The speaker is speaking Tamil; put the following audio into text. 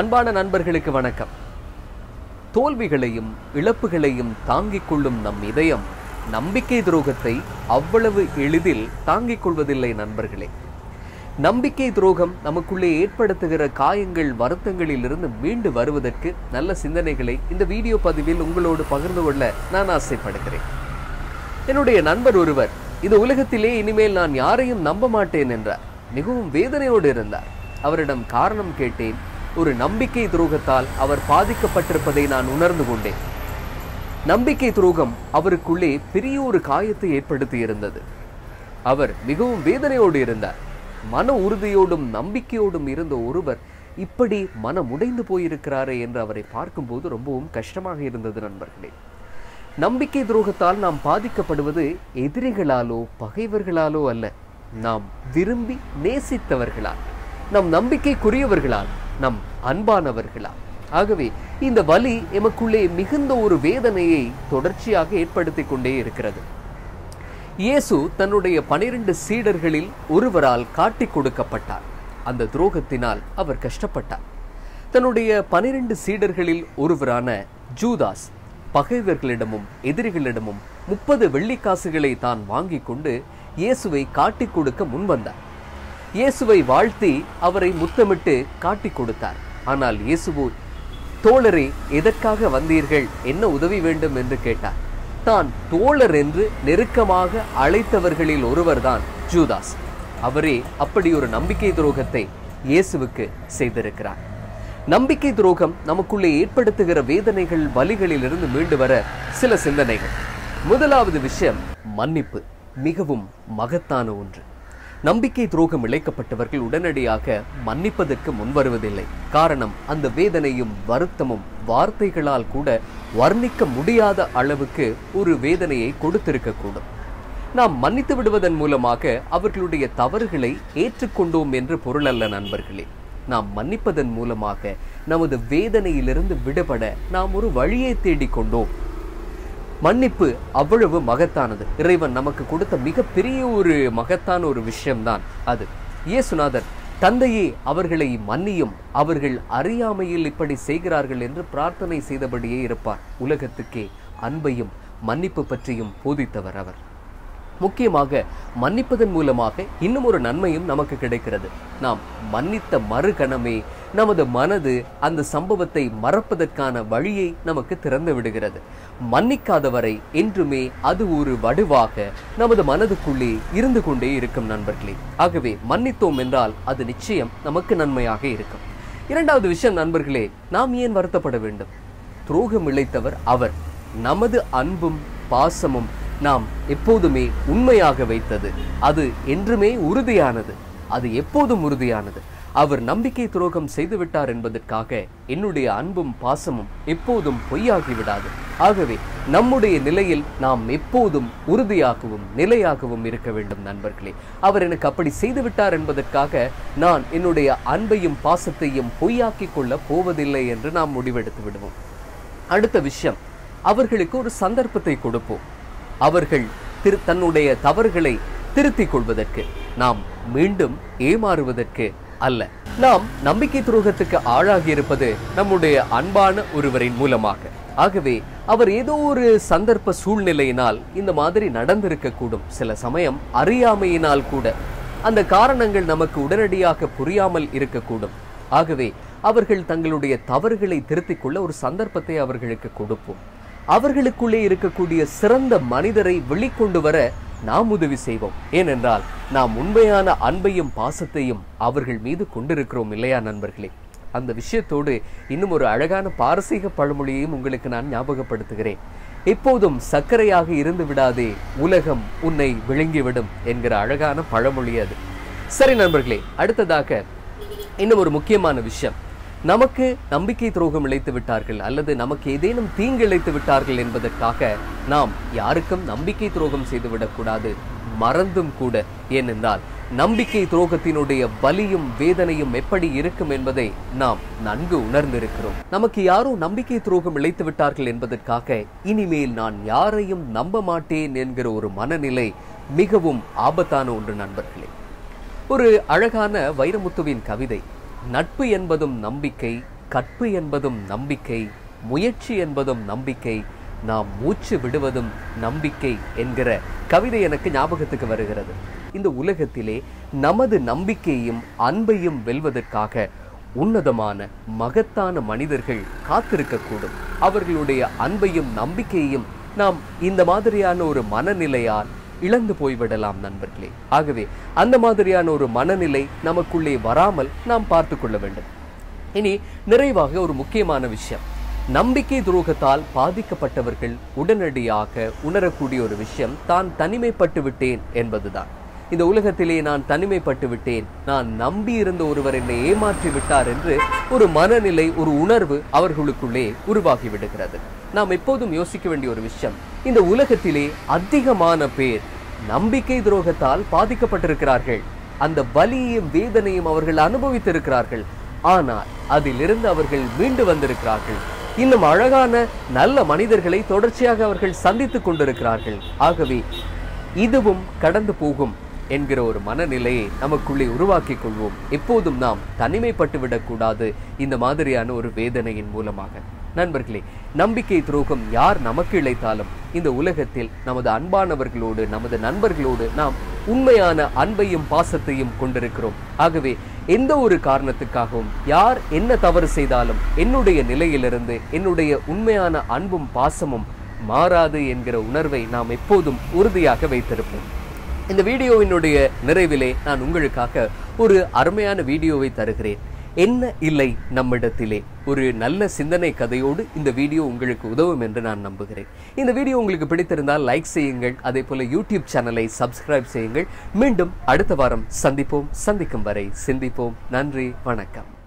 அன்பான நண்பர்களுக்கு வணக்கம். தோல்விகளையும் இழப்புகளையும் தாங்கிக் கொள்ளும் நம் இதயம் நம்பிக்கை துரோகத்தை அவ்வளவு எளிதில் தாங்கிக் கொள்வதில்லை நண்பர்களே. நம்பிக்கை துரோகம் நமக்குள்ளே ஏற்படுத்துகிற காயங்கள் வருத்தங்களில் இருந்து மீண்டு வருவதற்கு நல்ல சிந்தனைகளை இந்த வீடியோ பதிவில் உங்களோடு பகிர்ந்து கொள்ள நான் ஆசைப்படுகிறேன். என்னுடைய நண்பர் ஒருவர் இந்த உலகத்திலே இனிமேல் நான் யாரையும் நம்ப மாட்டேன் என்றார். மிகவும் வேதனையோடு இருந்தார். அவரிடம் காரணம் கேட்டேன் ஒரு நம்பிக்கை துரோகத்தால் அவர் பாதிக்கப்பட்டிருப்பதை நான் உணர்ந்து கொண்டேன். நம்பிக்கை துரோகம் அவருக்குள்ளே பெரிய ஒரு காயத்தை ஏற்படுத்தி இருந்தது அவர் மிகவும் வேதனையோடு இருந்தார். மன உறுதியோடும் நம்பிக்கையோடும் இருந்த ஒருவர் இப்படி மனம் உடைந்து போயிருக்கிறாரே என்று அவரை பார்க்கும்போது ரொம்பவும் கஷ்டமாக இருந்தது நண்பர்களே. நம்பிக்கை துரோகத்தால் நாம் பாதிக்கப்படுவது எதிரிகளாலோ பகைவர்களாலோ அல்ல. நாம் விரும்பி நேசித்தவர்களால் நம் நம்பிக்கைக்குரியவர்களால் நம் அன்பானவர்களால் ஆகவே இந்த வலி எமக்குள்ளே மிகுந்த ஒரு வேதனையை தொடர்ச்சியாக ஏற்படுத்திக் கொண்டே இருக்கிறது. இயேசு தன்னுடைய பனிரெண்டு சீடர்களில் ஒருவரால் காட்டிக் கொடுக்கப்பட்டார். அந்த துரோகத்தினால் அவர் கஷ்டப்பட்டார். தன்னுடைய பனிரெண்டு சீடர்களில் ஒருவரான ஜூதாஸ் பகைவர்களிடமும் எதிரிகளிடமும் முப்பது வெள்ளிக்காசுகளை தான் வாங்கிக் கொண்டு இயேசுவை காட்டிக் கொடுக்க முன்வந்தார். இயேசுவை வாழ்த்தி அவரை முத்தமிட்டு காட்டிக் கொடுத்தார். ஆனால் இயேசுவோ தோழரே எதற்காக வந்தீர்கள்? என்ன உதவி வேண்டும்? என்று கேட்டார். தான் தோழர் என்று நெருக்கமாக அழைத்தவர்களில் ஒருவர்தான் ஜூதாஸ். அவரே அப்படி ஒரு நம்பிக்கை துரோகத்தை இயேசுவுக்கு செய்திருக்கிறார். நம்பிக்கை துரோகம் நமக்குள்ளே ஏற்படுத்துகிற வேதனைகள் வலிகளிலிருந்து மீண்டு வர சில சிந்தனைகள். முதலாவது விஷயம் மன்னிப்பு. மிகவும் மகத்தான ஒன்று. நம்பிக்கை துரோகம் இழைக்கப்பட்டவர்கள் உடனடியாக மன்னிப்பதற்கு முன்வருவதில்லை. காரணம் அந்த வேதனையும் வருத்தமும் வார்த்தைகளால் கூட வர்ணிக்க முடியாத அளவுக்கு ஒரு வேதனையை கொடுத்திருக்கக்கூடும். நாம் மன்னித்து விடுவதன் மூலமாக அவர்களுடைய தவறுகளை ஏற்றுக்கொண்டோம் என்று பொருள் அல்ல நண்பர்களே. நாம் மன்னிப்பதன் மூலமாக நமது வேதனையிலிருந்து விடுபட நாம் ஒரு வழியை தேடிக்கொண்டோம். மன்னிப்பு அவ்வளவு மகத்தானது. இறைவன் நமக்கு கொடுத்த மிகப்பெரிய ஒரு மகத்தான ஒரு விஷயம்தான் அது. இயேசுநாதர் தந்தையே அவர்களை மன்னியும். அவர்கள் அறியாமையில் இப்படி செய்கிறார்கள் என்று பிரார்த்தனை செய்தபடியே இருப்பார். உலகத்துக்கே அன்பையும் மன்னிப்பு பற்றியும் போதித்தவர் அவர். முக்கியமாக மன்னிப்பதன் மூலமாக இன்னும் ஒரு நன்மையும் நமக்கு கிடைக்கிறது. நாம் மன்னித்த மறுகணமே நமது மனது அந்த சம்பவத்தை மறப்பதற்கான வழியை நமக்கு திறந்து விடுகிறது. மன்னிக்காதவரை என்றுமே அது ஒரு வடுவாக நமது மனதுக்குள்ளே இருந்து கொண்டே இருக்கும் நண்பர்களே. ஆகவே மன்னித்தோம் என்றால் அது நிச்சயம் நமக்கு நன்மையாக இருக்கும். இரண்டாவது விஷயம் நண்பர்களே நாம் ஏன் வருத்தப்பட வேண்டும்? துரோகம் இழைத்தவர் அவர். நமது அன்பும் பாசமும் நாம் எப்போதுமே உண்மையாக வைத்தது. அது என்றுமே உறுதியானது. அது எப்போதும் உறுதியானது. அவர் நம்பிக்கை துரோகம் செய்துவிட்டார் என்பதற்காக என்னுடைய அன்பும் பாசமும் எப்போதும் பொய்யாகிவிடாது. ஆகவே நம்முடைய நிலையில் நாம் எப்போதும் உறுதியாகவும் நிலையாகவும் இருக்க வேண்டும் நண்பர்களே. அவர் எனக்கு அப்படி செய்துவிட்டார் என்பதற்காக நான் என்னுடைய அன்பையும் பாசத்தையும் பொய்யாக்கி கொள்ள போவதில்லை என்று நாம் முடிவெடுத்து விடுவோம். அடுத்த விஷயம். அவர்களுக்கு ஒரு சந்தர்ப்பத்தை கொடுப்போம். அவர்கள் திரு தன்னுடைய தவறுகளை திருத்திக் கொள்வதற்கு நாம் மீண்டும் ஏமாறுவதற்கு அல்ல. நாம் நம்பிக்கை துரோகத்துக்கு ஆளாகி இருப்பது நம்முடைய அன்பான ஒருவரின் மூலமாக. ஆகவே அவர் ஏதோ ஒரு சந்தர்ப்ப சூழ்நிலையினால் இந்த மாதிரி நடந்திருக்கக்கூடும். சில சமயம் அறியாமையினால் கூட. அந்த காரணங்கள் நமக்கு உடனடியாக புரியாமல் இருக்கக்கூடும். ஆகவே அவர்கள் தங்களுடைய தவறுகளை திருத்திக் கொள்ள ஒரு சந்தர்ப்பத்தை அவர்களுக்கு கொடுப்போம். அவர்களுக்குள்ளே இருக்கக்கூடிய சிறந்த மனிதரை வெளிக்கொண்டு வர நாம் உதவி செய்வோம். ஏனென்றால் நாம் உண்மையான அன்பையும் பாசத்தையும் அவர்கள் மீது கொண்டிருக்கிறோம் இல்லையா நண்பர்களே? அந்த விஷயத்தோடு இன்னும் ஒரு அழகான பாரசீக பழமொழியையும் உங்களுக்கு நான் ஞாபகப்படுத்துகிறேன். எப்போதும் சர்க்கரையாக இருந்து விடாதே உலகம் உன்னை விழுங்கிவிடும் என்கிற அழகான பழமொழி அது. சரி நண்பர்களே அடுத்ததாக இன்னும் ஒரு முக்கியமான விஷயம். நமக்கு நம்பிக்கை துரோகம் இழைத்து விட்டார்கள் அல்லது நமக்கு ஏதேனும் தீங்கு இழைத்து விட்டார்கள் என்பதற்காக நாம் யாருக்கும் நம்பிக்கை துரோகம் செய்துவிடக்கூடாது மறந்தும் கூட. ஏனென்றால் நம்பிக்கை துரோகத்தினுடைய பலியும் வேதனையும் எப்படி இருக்கும் என்பதை நாம் நன்கு உணர்ந்திருக்கிறோம். நமக்கு யாரோ நம்பிக்கை துரோகம் இழைத்து விட்டார்கள் என்பதற்காக இனிமேல் நான் யாரையும் நம்ப மாட்டேன் என்கிற ஒரு மனநிலை மிகவும் ஆபத்தான ஒன்று நண்பர்களே. ஒரு அழகான வைரமுத்துவின் கவிதை நட்பு என்பதும் நம்பிக்கை கற்பு என்பதும் நம்பிக்கை முயற்சி என்பதும் நம்பிக்கை நாம் மூச்சு விடுவதும் நம்பிக்கை என்கிற கவிதை எனக்கு ஞாபகத்துக்கு வருகிறது. இந்த உலகத்திலே நமது நம்பிக்கையும் அன்பையும் வெல்வதற்காக உன்னதமான மகத்தான மனிதர்கள் காத்திருக்கக்கூடும். அவர்களுடைய அன்பையும் நம்பிக்கையையும் நாம் இந்த மாதிரியான ஒரு மனநிலையால் இழந்து போய்விடலாம் நண்பர்களே. ஆகவே அந்த மாதிரியான ஒரு மனநிலை நமக்குள்ளே வராமல் நாம் பார்த்து கொள்ள வேண்டும். இனி நிறைவாக ஒரு முக்கியமான விஷயம். நம்பிக்கை துரோகத்தால் பாதிக்கப்பட்டவர்கள் உடனடியாக உணரக்கூடிய ஒரு விஷயம் தான் தனிமைப்பட்டு விட்டேன் என்பதுதான். இந்த உலகத்திலே நான் தனிமைப்பட்டு விட்டேன். நான் நம்பி இருந்த ஒருவர் என்னை ஏமாற்றி விட்டார் என்று ஒரு மனநிலை ஒரு உணர்வு அவர்களுக்குள்ளே உருவாகி விடுகிறது. நாம் எப்போதும் யோசிக்க வேண்டிய ஒரு விஷயம் இந்த உலகத்திலே அதிகமான பேர் நம்பிக்கை துரோகத்தால் பாதிக்கப்பட்டிருக்கிறார்கள். அந்த வலியையும் வேதனையும் அவர்கள் அனுபவித்திருக்கிறார்கள். ஆனால் அதிலிருந்து அவர்கள் மீண்டு வந்திருக்கிறார்கள். இன்னும் அழகான நல்ல மனிதர்களை தொடர்ச்சியாக அவர்கள் சந்தித்துக் கொண்டிருக்கிறார்கள். ஆகவே இதுவும் கடந்து போகும் என்கிற ஒரு மனநிலையை நமக்குள்ளே உருவாக்கிக் கொள்வோம். எப்போதும் நாம் தனிமைப்பட்டு விடக்கூடாது. இந்த மாதிரியான ஒரு வேதனையின் மூலமாக. நண்பர்களே நம்பிக்கை துரோகம் யார் நமக்கு இழைத்தாலும் இந்த உலகத்தில் நமது அன்பானவர்களோடு நமது நண்பர்களோடு நாம் உண்மையான அன்பையும் பாசத்தையும் கொண்டிருக்கிறோம். ஆகவே எந்த ஒரு காரணத்துக்காகவும் யார் என்ன தவறு செய்தாலும் என்னுடைய நிலையிலிருந்து என்னுடைய உண்மையான அன்பும் பாசமும் மாறாது என்கிற உணர்வை நாம் எப்போதும் உறுதியாக வைத்திருப்போம். இந்த வீடியோவினுடைய நிறைவிலே நான் உங்களுக்காக ஒரு அருமையான வீடியோவை தருகிறேன். என்ன இல்லை நம்மிடத்திலே? ஒரு நல்ல சிந்தனை கதையோடு இந்த வீடியோ உங்களுக்கு உதவும் என்று நான் நம்புகிறேன். இந்த வீடியோ உங்களுக்கு பிடித்திருந்தால் லைக் செய்யுங்கள். அதே போல யூடியூப் சேனலை சப்ஸ்கிரைப் செய்யுங்கள். மீண்டும் அடுத்த வாரம் சந்திப்போம். சந்திக்கும் வரை சிந்திப்போம். நன்றி. வணக்கம்.